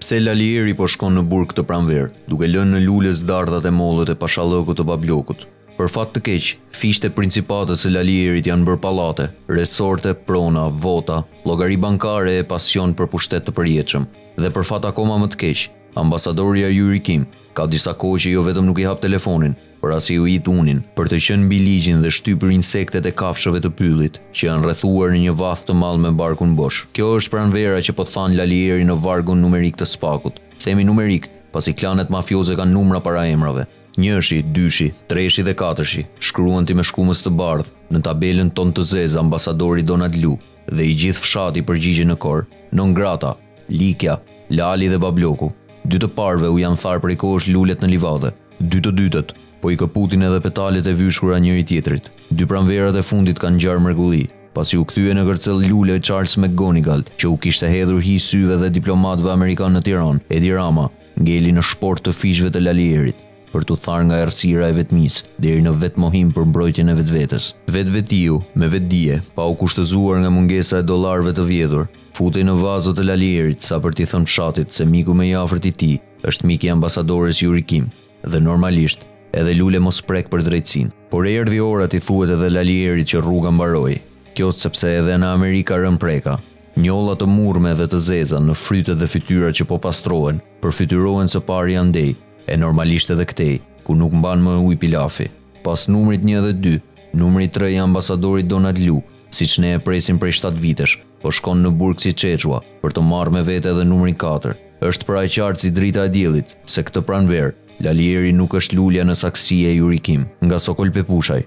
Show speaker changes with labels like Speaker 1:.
Speaker 1: Pse Lalieri po shkon në burg këtë pranverë, duke lënë në lulesë dardhat e mollët e pashallëkut të Bablokut? Për fat të keq, fiqtë e principatës së Lalierit janë bërë pallate, resorte, prona, vota, llogari bankare e pasion për pushtet të përjetshëm. Dhe për fat akoma më të keq, ambasadorja Yuri Kim ka disa kohë që jo vetëm nuk i hap telefonin, Por as i ujit unin, për të qenë mbi ligjin dhe shtypur insektet e kafshëve të pyllit, që janë rrethuar në një vath të madh me barkun bosh. Kjo është pranvera që po than Lalierin në vargun numerik të SPAK-ut. Themi numerik, pasi klanet mafioze kanë numra para emrave. Njëshi, dyshi, treshi dhe katërshi, shkruante me shkumës të bardhë, në tabelën tonë të zezë ambasadori Donald Lu, dhe i gjithë fshati përgjigjej në kor, Non grata! Likja, Lali dhe Babloku, dy të parëve u janë tharë prej kohësh lulet në livadhe. Dy të dytët, po i këputin edhe petalet e vyshkura njëri-tjetrit. Dy pranverat e fundit kanë ngjarë mrekulli, pasi u kthye në kërcell lule e Charles McGonigal, që u kishte hedhur hi syve dhe diplomatëve amerikanë në Tiranë, Edi Rama, ngeli në shportë të fiqve të Lalierit, për t'u tharë nga errësira e vetmisë, deri në vetmohim për mbrojtjen e vetvetes. Vetvetiu, me vetëdije, pa u kushtëzuar nga mungesa e dollarëve të vjedhur, Futej në vazo të Lalierit sa për t'i thënë fshatit se miku më i afërt i tij është mik i ambasadores Juri Kim dhe normalisht edhe Lule mos prek për drejtësinë. Por erdhi ora t'i thuhet edhe Lalierit që rruga mbaroi. Kjo sepse edhe në Amerikë ka rënë preka. Njolla të murrme dhe të zeza në frytet dhe fytyrat që po pastrohen, përfytyrohen së pari andej, e normalisht edhe këtej, ku nuk mban më ujë pilafi. Pas numrit një dhe dy, numri tre i ambasadorit Donald Lu, siç ne e presim prej shtatë vitesh, Po shkon në burg si Çeçua, për të marrë me vete edhe numrin katër. Është pra e qartë si drita e diellit, se këtë pranverë, Lalieri nuk është lulja në saksi e Yuri Kim. Nga Sokol Pepushaj.